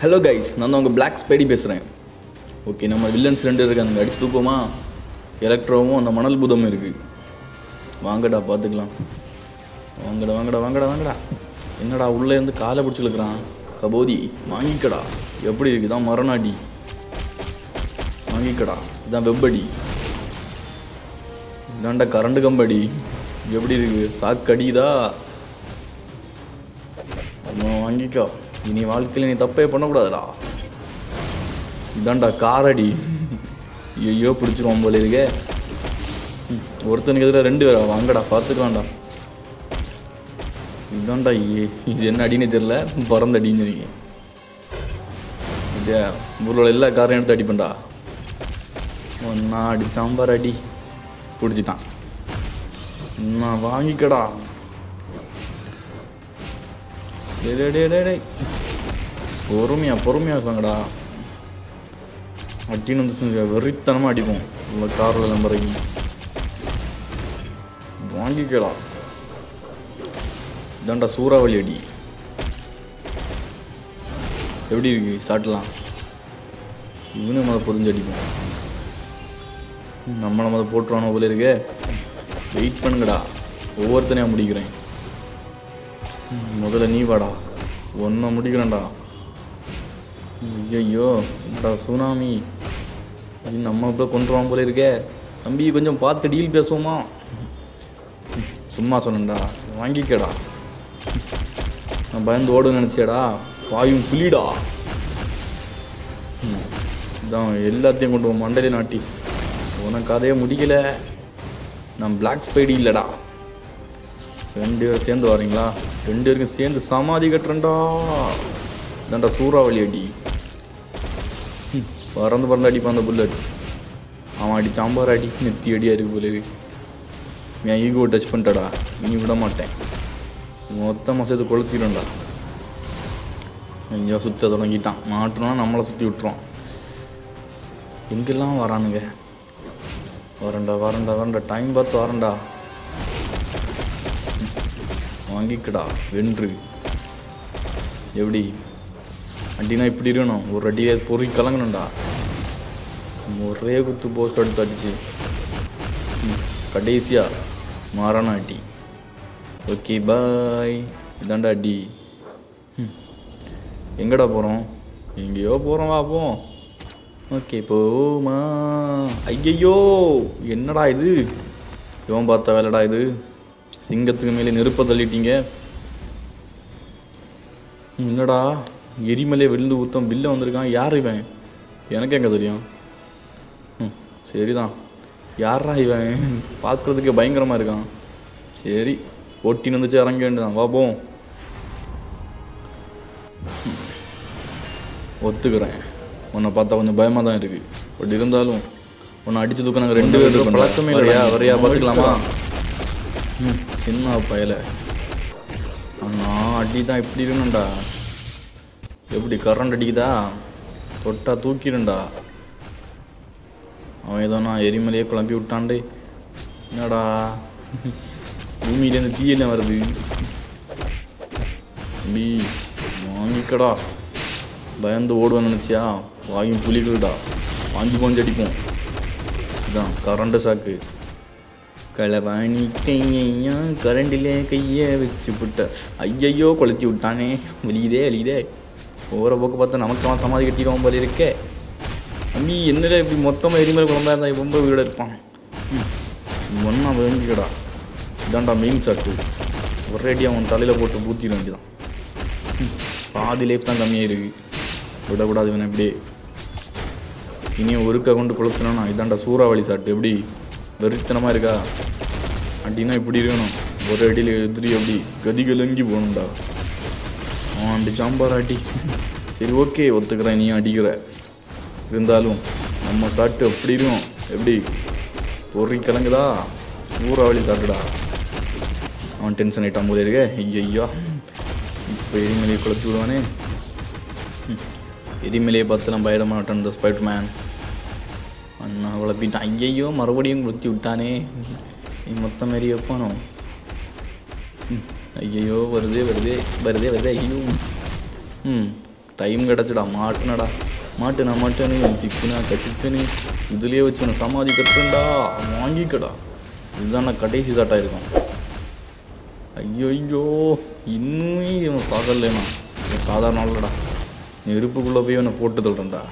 Hello guys நான் தான் உங்கள் பிளாக் ஸ்பைடி பேசுகிறேன் ஓகே நம்ம வில்லன்ஸ் ரெண்டு இருக்காங்க அடிச்சு தூப்போமா எலக்ட்ரோவும் அந்த மணல் பூதமும் இருக்குது வாங்கடா பார்த்துக்கலாம் வாங்கடா வாங்கடா வாங்கடா வாங்கடா. என்னடா உள்ளே இருந்து காலை பிடிச்சிருக்கிறான் கபோதி வாங்கிக்கடா. எப்படி இருக்கு தான் மரணாடி. வாங்கிக்கடா இதான் வெப்படி. இதாண்டா கரண்டு கம்படி. எப்படி இருக்குது சாக்கு அடிக்குதா? வாங்கிக்கா வாங்கிக்கோ. இனி வாழ்க்கையில் நீ தப்பே பண்ணக்கூடாதுடா. இதாண்டா காரடி. ஐயோ பிடிச்சிருவோம் போல இருக்கே. ஒருத்தனுக்கு எதிராக ரெண்டு பேரா? வாங்கடா பார்த்துக்கலாம்டா இதான்டா ஏ- இது என்ன அடின்னு தெரில பறந்த அடின்னு இருக்கீங்க இதே ஊரில் எல்லா காரையும் எடுத்து அடிப்பேன்டா ஒன்னா அடி சாம்பார் அடி. பிடிச்சிட்டான். நான் வாங்கிக்கடா. டே டே டே டே பொறுமையாக பொறுமையாக இருக்காங்கடா. அட்டின்னு வந்து செஞ்சு வெறித்தனமாக அடிப்போம். உள்ள காரில் நம்புறீங்க வாங்கிக்கடா. இதாண்டா சூறாவளி அடி. எப்படி இருக்கு? சாட்டலாம். இவனு மத பொறிஞ்சு அடிப்போம். நம்மளை மத போட்டுருவானோ போல இருக்கே. வெயிட் பண்ணுங்கடா. ஒவ்வொருத்தனையும் முடிக்கிறேன். முதல்ல நீ வாடா. ஒன்றை முடிக்கிறேன்டா. ஐயோ என்னடா சுனாமி. நம்ம இப்போ கொண்டுருவான் போல இருக்கே. தம்பி கொஞ்சம் பார்த்து டீல் பேசுவோமா? சும்மா சொன்னேன்டா வாங்கிக்கடா. நான் பயந்து ஓடுன்னு நினச்சேடா பாயும் புலிடா. இதான் எல்லாத்தையும் கொண்டு போ மண்டையில நாட்டி. உனக்கு அதையே முடிக்கல. நான் பிளாக் ஸ்பைடி இல்லைடா. ரெண்டு பேரும் சேர்ந்து வரீங்களா? ரெண்டு பேருக்கும் சேர்ந்து சமாதி கட்டுறேன்டா. இதாண்டா சூறாவளி அடி பறந்து பறந்து அடிப்பான் அந்த புல்லட் அவன் அடி சாம்பார் அடி நெத்தி அடி இருக்கு போல என் ஈகோ டச் பண்ணிட்டடா இனி விட மாட்டேன் மொத்தமாக சேர்த்து கொளுத்திடும்டா எங்கேயோ சுற்ற தொடங்கிட்டான் மாட்டுனா நம்மளை சுற்றி விட்டுருவான் எங்கெல்லாம் வரானுங்க வரண்டா வரண்டா வரண்டா டைம் பார்த்து வரேன்டா வாங்கிக்கடா வென்று எப்படி அடினா இப்படி இருக்கணும். ஒரு அடியே பொறி கலங்கணும்டா. ஒரே குத்து போஸ்ட் எடுத்து அடிச்சு. கடைசியா மாறான அடி. ஓகே பாய் இதாண்டா அடி. எங்கடா போகிறோம் எங்கேயோ போகிறோம் வா போ. ஓகே போமா. ஐயையோ என்னடா இது? இவன் பார்த்த வேலைடா இது. சிங்கத்துக்கு மேலே நெருப்பை தள்ளிட்டீங்க. என்னடா? எரிமலையை விழுந்து ஊத்தம் வில்ல வந்திருக்கான். யார் இவன்? எனக்கு எங்க தெரியும். ம் சரிதான். யாரா இவன்? பார்க்குறதுக்கு பயங்கரமாக இருக்கான். சரி ஓட்டின்னு வந்துச்சு இறங்க வேண்டியதான் வா போம் ம். ஒத்துக்கிறேன். உன்னை பார்த்தா கொஞ்சம் பயமாக தான் இருக்கு. பட் இருந்தாலும் உன்னை அடிச்சு தூக்க நாங்கள் ரெண்டு பேரும் பழக்கமே வரையா வரையா பார்த்துக்கலாமா? சின்ன பயல. அண்ணா அடி தான் இப்படி இருக்கணும்டா. எப்படி கரண்ட் அடிக்குதா? தொட்டா தூக்கிடுண்டா அவன் ஏதோ நான் எரிமலையே குழம்பி விட்டான்டே. என்னடா? பூமியிலேருந்து தீயெல்லாம் வருது. தம்பி வாங்கிக்கடா. பயந்து ஓடுவேன்னு நினச்சியா? வாயும் புலிகள்டா. வாங்கி கொஞ்சம் அடிப்போம். இதான் கரண்ட் சாக்கு களை கையா கரண்டிலே கையை வச்சு புட்ட. ஐயையோ கொளுத்தி விட்டானே. வலியுதே வலியுதே போகிற போக்கு பார்த்தா நமக்கு அவன் சமாதி கட்டிடுவான் போல இருக்கே. அம்மி என்னடா இப்படி மொத்தமாக எரிமலை குழம்பா இருந்தால் ரொம்ப வீட இருப்பான்? ஒன்றா வேண்டிக்கடா இதாண்டா மெயின் சாட்டு ஒரே அடி அவன் தலையில் போட்டு பூத்திட வேண்டியதான் பாதி லைஃப் தான் கம்மியாக இருக்கு. விடக்கூடாது வேணும் இப்படியே. இனியும் ஒருக்க கொண்டு கொளுத்துனா இதாண்டா சூறாவளி சாட்டு எப்படி? வெறித்தனமாக இருக்கா? அப்படின்னா இப்படி இருக்கணும். ஒரு அடியில் எதிரி அப்படி கதி கலங்கி போகணும்டா. ஆண்டு ஜாம்பார் சாம்பார் அடி சரி ஓகே ஒத்துக்கிறேன் நீ அடிக்கிற. இருந்தாலும் நம்ம சாட்டு அப்படி இருக்கும். எப்படி? பொறி கிழங்குதா? சூறாவளி சாட்டுடா. அவன் டென்ஷன் ஆகிட்டான் போதே இருக்க. ஐயோ இப்போ எரிமலையை குழப்பி விடுவானே. எரிமலையை பார்த்து நம்ம பயட மாட்டேன் இந்த ஸ்பைட் மேன் அண்ணா குழப்பிட்டான். ஐயையோ மறுபடியும் குளுத்தி விட்டானே. நீ மொத்தம் மாரி வைப்பானோ? ம். ஐயையோ வருதே வருதே வருதே வருதே ஐயோ ம் டைம் கிடச்சிடா மாட்டுனடா மாட்டுனா மாட்டேன்னு சிக்குனா கசிக்குன்னு இதுலேயே வச்சு உன்னை சமாதி கட்டுறேன்டா வாங்கிக்கடா இதுதான் நான் கடைசி சாட்டாக இருக்கும் ஐயோ ஐயோ இன்னும் இவன் சாகலைண்ணா இவன் சாதாரண ஆளுடா நெருப்புக்குள்ளே போய் இவனை போட்டு தள்ளுறேன்டா